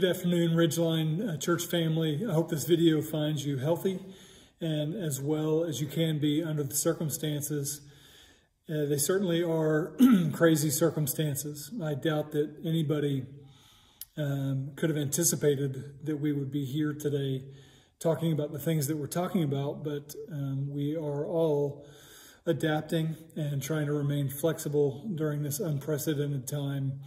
Good afternoon, Ridgeline uh, Church family. I hope this video finds you healthy and as well as you can be under the circumstances. Uh, they certainly are crazy circumstances. I doubt that anybody um, could have anticipated that we would be here today talking about the things that we're talking about, but um, we are all adapting and trying to remain flexible during this unprecedented time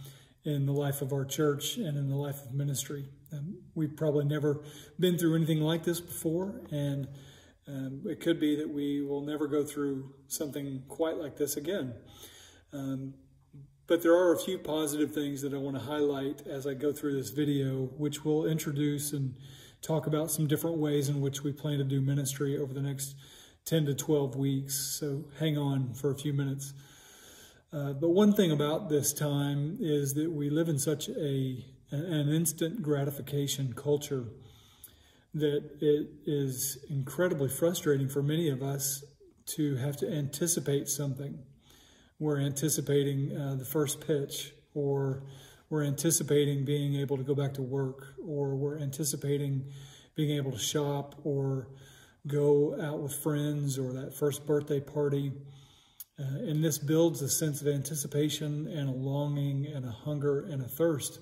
in the life of our church and in the life of ministry. Um, we've probably never been through anything like this before, and um, it could be that we will never go through something quite like this again. Um, but there are a few positive things that I want to highlight as I go through this video, which will introduce and talk about some different ways in which we plan to do ministry over the next 10 to 12 weeks. So hang on for a few minutes. Uh, but one thing about this time is that we live in such a an instant gratification culture that it is incredibly frustrating for many of us to have to anticipate something. We're anticipating uh, the first pitch, or we're anticipating being able to go back to work, or we're anticipating being able to shop, or go out with friends, or that first birthday party. Uh, and this builds a sense of anticipation and a longing and a hunger and a thirst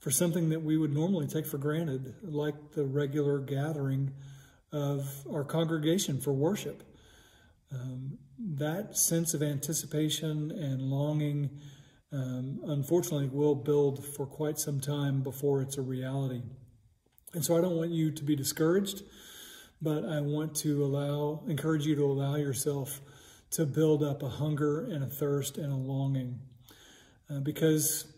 for something that we would normally take for granted, like the regular gathering of our congregation for worship. Um, that sense of anticipation and longing, um, unfortunately, will build for quite some time before it's a reality. And so I don't want you to be discouraged, but I want to allow, encourage you to allow yourself to build up a hunger and a thirst and a longing. Uh, because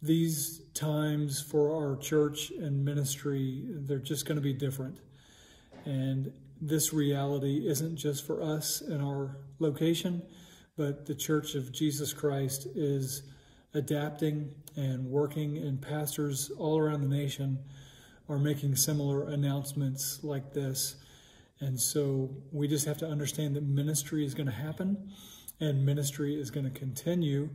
these times for our church and ministry, they're just going to be different. And this reality isn't just for us in our location, but the Church of Jesus Christ is adapting and working, and pastors all around the nation are making similar announcements like this. And so we just have to understand that ministry is going to happen and ministry is going to continue.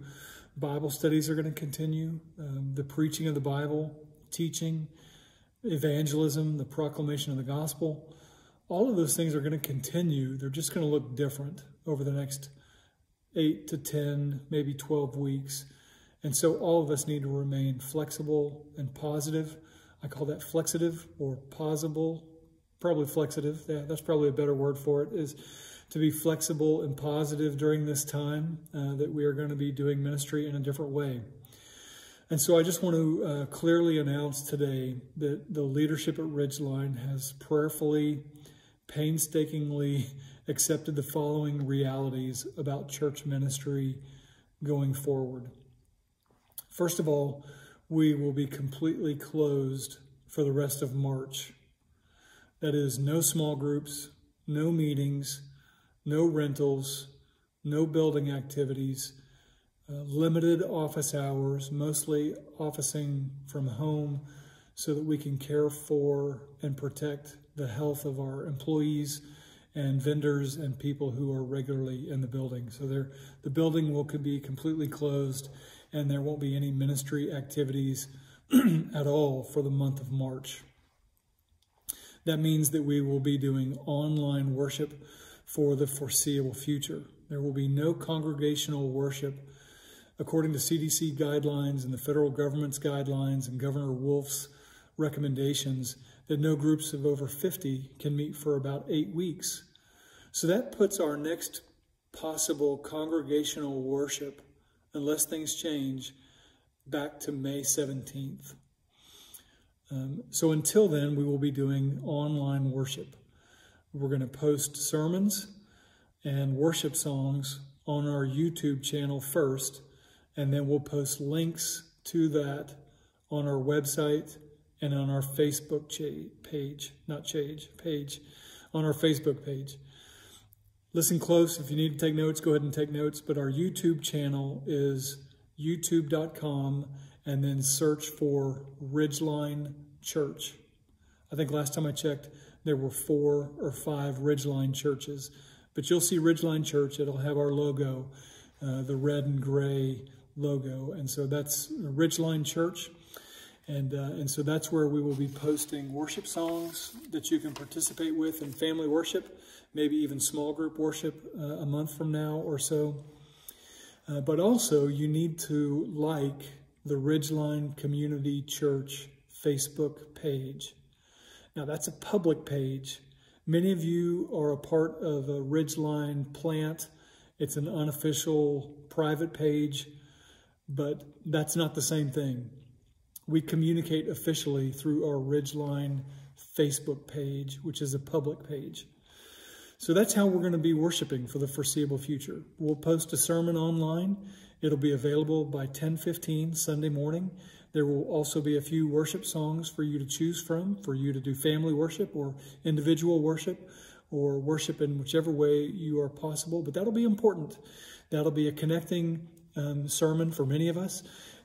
Bible studies are going to continue. Um, the preaching of the Bible, teaching, evangelism, the proclamation of the gospel, all of those things are going to continue. They're just going to look different over the next eight to 10, maybe 12 weeks. And so all of us need to remain flexible and positive. I call that flexitive or possible probably flexitive. Yeah, that's probably a better word for it, is to be flexible and positive during this time uh, that we are going to be doing ministry in a different way. And so I just want to uh, clearly announce today that the leadership at Ridgeline has prayerfully, painstakingly accepted the following realities about church ministry going forward. First of all, we will be completely closed for the rest of March. That is, no small groups, no meetings, no rentals, no building activities, uh, limited office hours, mostly officing from home so that we can care for and protect the health of our employees and vendors and people who are regularly in the building. So the building will be completely closed and there won't be any ministry activities at all for the month of March. That means that we will be doing online worship for the foreseeable future. There will be no congregational worship according to CDC guidelines and the federal government's guidelines and Governor Wolf's recommendations that no groups of over 50 can meet for about eight weeks. So that puts our next possible congregational worship, unless things change, back to May 17th. Um, so until then, we will be doing online worship. We're going to post sermons and worship songs on our YouTube channel first, and then we'll post links to that on our website and on our Facebook page, not page, page, on our Facebook page. Listen close. If you need to take notes, go ahead and take notes. But our YouTube channel is youtube.com and then search for Ridgeline Church. I think last time I checked, there were four or five Ridgeline churches. But you'll see Ridgeline Church. It'll have our logo, uh, the red and gray logo. And so that's Ridgeline Church. And, uh, and so that's where we will be posting worship songs that you can participate with in family worship, maybe even small group worship uh, a month from now or so. Uh, but also, you need to like the Ridgeline Community Church Facebook page. Now, that's a public page. Many of you are a part of a Ridgeline plant. It's an unofficial private page, but that's not the same thing. We communicate officially through our Ridgeline Facebook page, which is a public page. So that's how we're going to be worshiping for the foreseeable future. We'll post a sermon online. It'll be available by 10:15 Sunday morning. There will also be a few worship songs for you to choose from, for you to do family worship or individual worship or worship in whichever way you are possible. But that'll be important. That'll be a connecting um, sermon for many of us.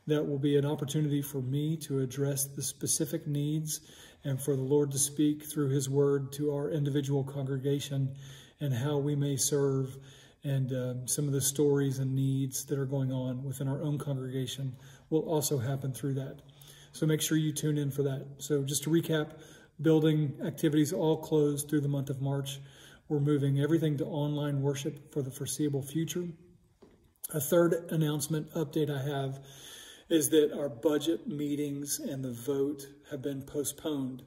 That will be an opportunity for me to address the specific needs and for the Lord to speak through His Word to our individual congregation and how we may serve and um, some of the stories and needs that are going on within our own congregation will also happen through that. So make sure you tune in for that. So just to recap, building activities all closed through the month of March. We're moving everything to online worship for the foreseeable future. A third announcement update I have is that our budget meetings and the vote have been postponed.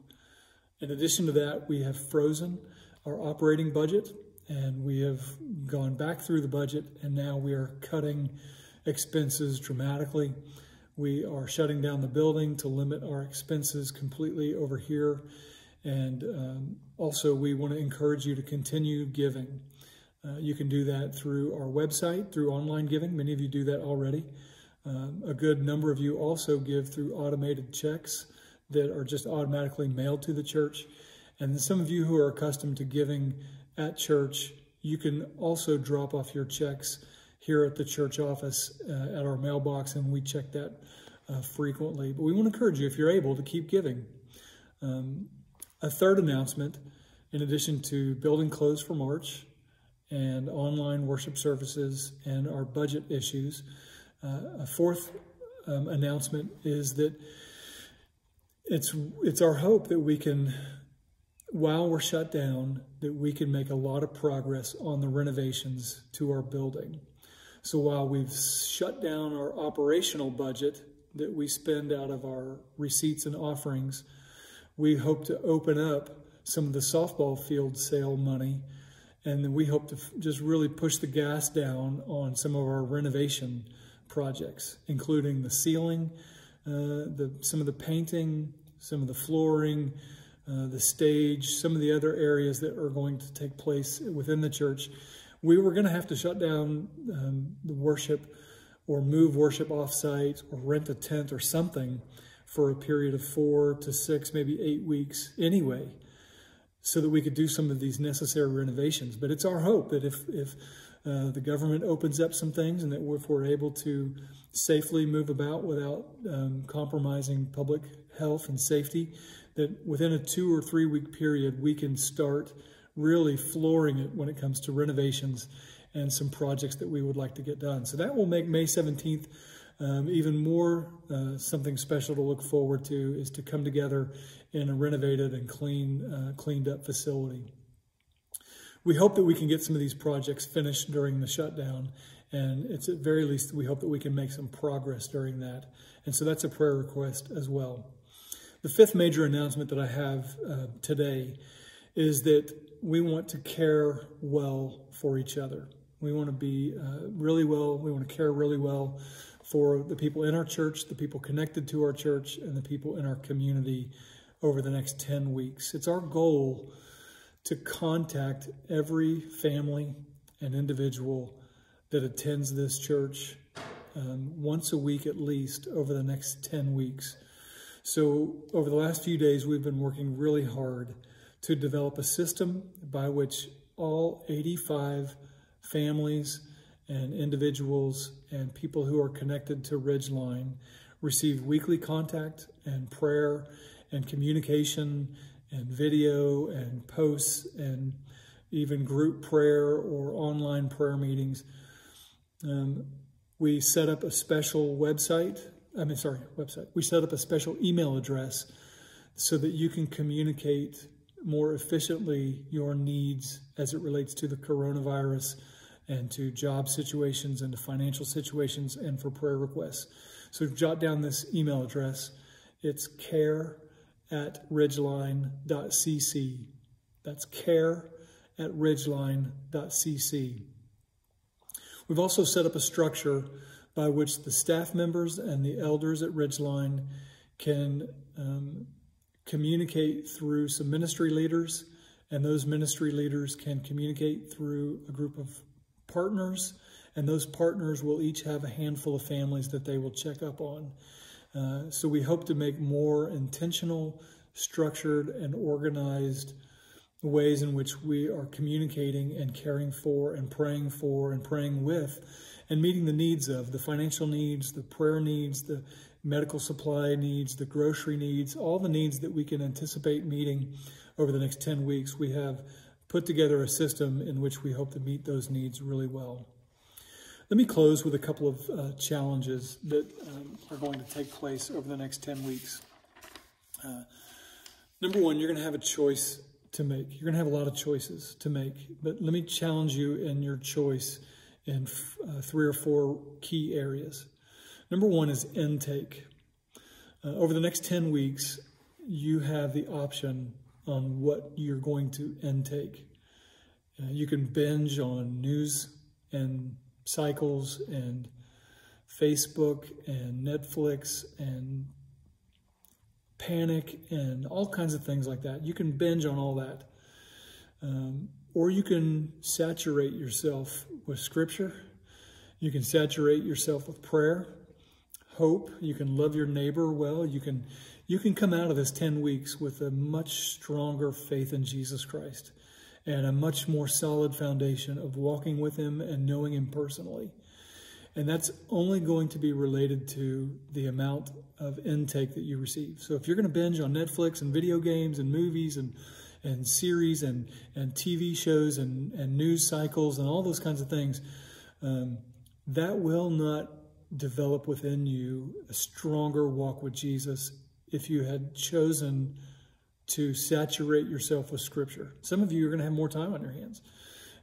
In addition to that, we have frozen our operating budget and we have gone back through the budget and now we are cutting expenses dramatically. We are shutting down the building to limit our expenses completely over here. And um, also, we want to encourage you to continue giving. Uh, you can do that through our website, through online giving. Many of you do that already. Um, a good number of you also give through automated checks that are just automatically mailed to the church. And some of you who are accustomed to giving at church, you can also drop off your checks here at the church office uh, at our mailbox, and we check that uh, frequently. But we want to encourage you, if you're able, to keep giving. Um, a third announcement, in addition to building clothes for March and online worship services and our budget issues, uh, a fourth um, announcement is that it's it's our hope that we can, while we're shut down, that we can make a lot of progress on the renovations to our building. So while we've shut down our operational budget that we spend out of our receipts and offerings, we hope to open up some of the softball field sale money and then we hope to just really push the gas down on some of our renovation projects, including the ceiling, uh, the, some of the painting, some of the flooring, uh, the stage, some of the other areas that are going to take place within the church. We were going to have to shut down um, the worship or move worship offsite or rent a tent or something for a period of four to six, maybe eight weeks anyway, so that we could do some of these necessary renovations. But it's our hope that if, if uh, the government opens up some things and that if we're able to safely move about without um, compromising public health and safety, that within a two or three week period, we can start really flooring it when it comes to renovations and some projects that we would like to get done. So that will make May 17th um, even more uh, something special to look forward to is to come together in a renovated and clean, uh, cleaned up facility we hope that we can get some of these projects finished during the shutdown. And it's at very least, we hope that we can make some progress during that. And so that's a prayer request as well. The fifth major announcement that I have uh, today is that we want to care well for each other. We want to be uh, really well, we want to care really well for the people in our church, the people connected to our church, and the people in our community over the next 10 weeks. It's our goal to contact every family and individual that attends this church um, once a week at least over the next 10 weeks. So, over the last few days, we've been working really hard to develop a system by which all 85 families and individuals and people who are connected to Ridgeline receive weekly contact and prayer and communication and video and posts and even group prayer or online prayer meetings. Um, we set up a special website I mean, sorry, website. We set up a special email address so that you can communicate more efficiently your needs as it relates to the coronavirus and to job situations and to financial situations and for prayer requests. So jot down this email address. It's care at ridgeline.cc. That's care at ridgeline.cc. We've also set up a structure by which the staff members and the elders at Ridgeline can um, communicate through some ministry leaders, and those ministry leaders can communicate through a group of partners, and those partners will each have a handful of families that they will check up on. Uh, so we hope to make more intentional, structured, and organized ways in which we are communicating and caring for and praying for and praying with and meeting the needs of the financial needs, the prayer needs, the medical supply needs, the grocery needs, all the needs that we can anticipate meeting over the next 10 weeks. We have put together a system in which we hope to meet those needs really well. Let me close with a couple of uh, challenges that um, are going to take place over the next 10 weeks. Uh, number one, you're going to have a choice to make. You're going to have a lot of choices to make, but let me challenge you in your choice in uh, three or four key areas. Number one is intake. Uh, over the next 10 weeks, you have the option on what you're going to intake. Uh, you can binge on news and cycles and Facebook and Netflix and panic and all kinds of things like that. You can binge on all that. Um, or you can saturate yourself with Scripture. You can saturate yourself with prayer, hope. You can love your neighbor well. You can, you can come out of this 10 weeks with a much stronger faith in Jesus Christ and a much more solid foundation of walking with Him and knowing Him personally. And that's only going to be related to the amount of intake that you receive. So if you're going to binge on Netflix and video games and movies and and series and, and TV shows and, and news cycles and all those kinds of things, um, that will not develop within you a stronger walk with Jesus if you had chosen to saturate yourself with Scripture. Some of you are going to have more time on your hands.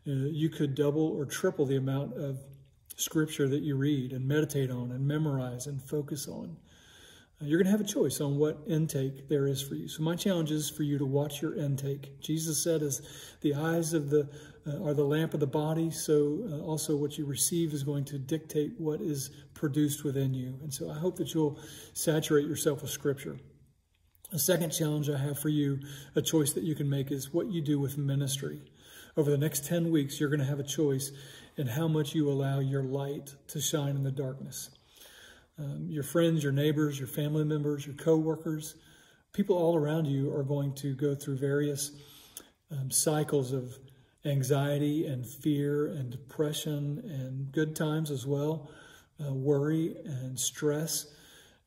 Uh, you could double or triple the amount of Scripture that you read and meditate on and memorize and focus on you're going to have a choice on what intake there is for you. So my challenge is for you to watch your intake. Jesus said, "As the eyes of the uh, are the lamp of the body, so uh, also what you receive is going to dictate what is produced within you." And so I hope that you'll saturate yourself with Scripture. A second challenge I have for you, a choice that you can make, is what you do with ministry. Over the next 10 weeks, you're going to have a choice in how much you allow your light to shine in the darkness um, your friends, your neighbors, your family members, your coworkers, people all around you are going to go through various um, cycles of anxiety and fear and depression and good times as well, uh, worry and stress.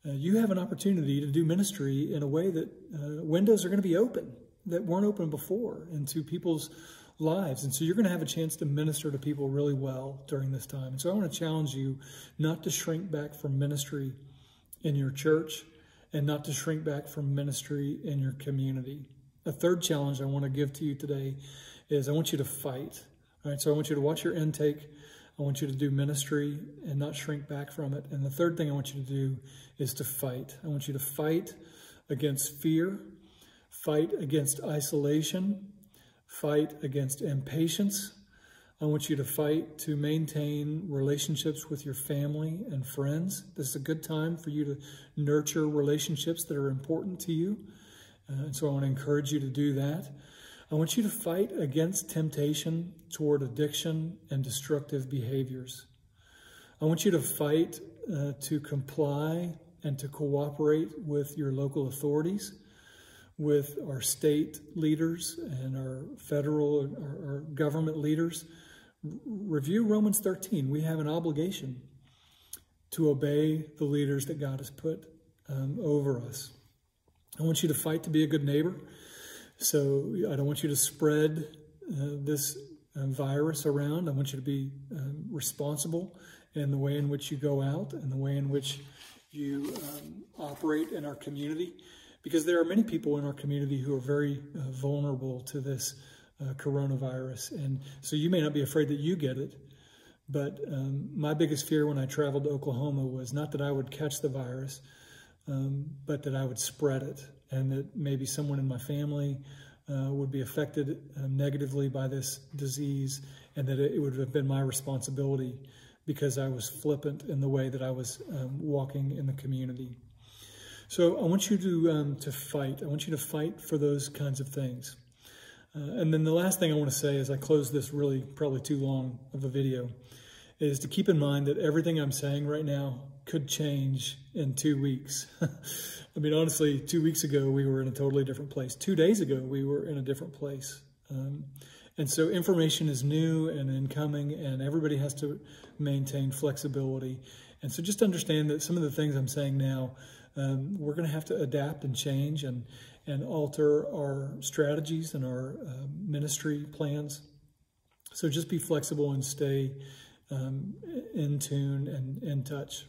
Uh, you have an opportunity to do ministry in a way that uh, windows are going to be open that weren't open before into people's lives. And so you're going to have a chance to minister to people really well during this time. And so I want to challenge you not to shrink back from ministry in your church and not to shrink back from ministry in your community. A third challenge I want to give to you today is I want you to fight. All right, so I want you to watch your intake. I want you to do ministry and not shrink back from it. And the third thing I want you to do is to fight. I want you to fight against fear, fight against isolation, fight against impatience. I want you to fight to maintain relationships with your family and friends. This is a good time for you to nurture relationships that are important to you. Uh, and so I want to encourage you to do that. I want you to fight against temptation toward addiction and destructive behaviors. I want you to fight uh, to comply and to cooperate with your local authorities with our state leaders and our federal our, our government leaders. Review Romans 13. We have an obligation to obey the leaders that God has put um, over us. I want you to fight to be a good neighbor. So I don't want you to spread uh, this uh, virus around. I want you to be um, responsible in the way in which you go out and the way in which you um, operate in our community, because there are many people in our community who are very uh, vulnerable to this uh, coronavirus. And so you may not be afraid that you get it, but um, my biggest fear when I traveled to Oklahoma was not that I would catch the virus, um, but that I would spread it and that maybe someone in my family uh, would be affected uh, negatively by this disease and that it, would have been my responsibility because I was flippant in the way that I was um, walking in the community. So I want you to, um, to fight. I want you to fight for those kinds of things. Uh, and then the last thing I want to say as I close this really probably too long of a video is to keep in mind that everything I'm saying right now could change in two weeks. I mean, honestly, two weeks ago, we were in a totally different place. Two days ago, we were in a different place. Um, and so information is new and incoming, and everybody has to maintain flexibility. And so just understand that some of the things I'm saying now, um, we're going to have to adapt and change and, and alter our strategies and our uh, ministry plans. So just be flexible and stay um, in tune and in touch.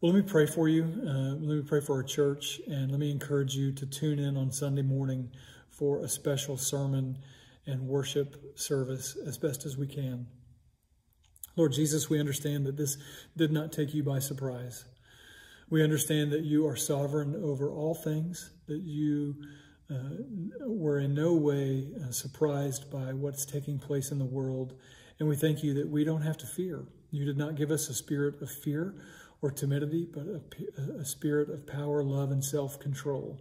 Well, let me pray for you. Uh, let me pray for our church, and let me encourage you to tune in on Sunday morning for a special sermon and worship service as best as we can. Lord Jesus, we understand that this did not take you by surprise. We understand that you are sovereign over all things, that you uh, were in no way uh, surprised by what's taking place in the world, and we thank you that we don't have to fear. You did not give us a spirit of fear or timidity, but a, a spirit of power, love, and self control.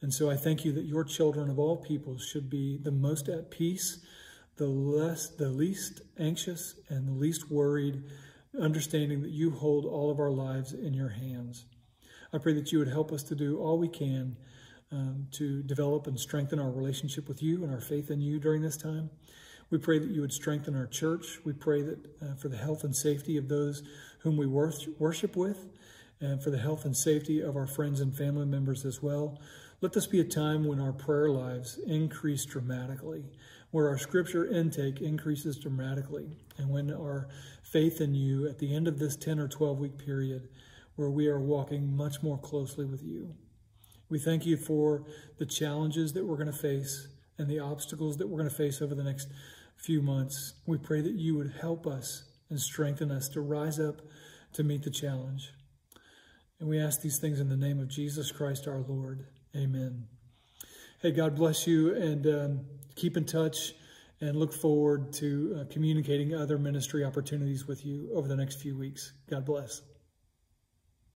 And so I thank you that your children of all peoples should be the most at peace, the less, the least anxious, and the least worried, understanding that you hold all of our lives in your hands. I pray that you would help us to do all we can um, to develop and strengthen our relationship with you and our faith in you during this time. We pray that you would strengthen our church. We pray that uh, for the health and safety of those whom we worship with, and for the health and safety of our friends and family members as well. Let this be a time when our prayer lives increase dramatically, where our scripture intake increases dramatically, and when our faith in you at the end of this 10 or 12 week period, where we are walking much more closely with you. We thank you for the challenges that we're going to face and the obstacles that we're going to face over the next few months. We pray that you would help us and strengthen us to rise up to meet the challenge. And we ask these things in the name of Jesus Christ our Lord. Amen. Hey, God bless you and um, keep in touch and look forward to uh, communicating other ministry opportunities with you over the next few weeks. God bless.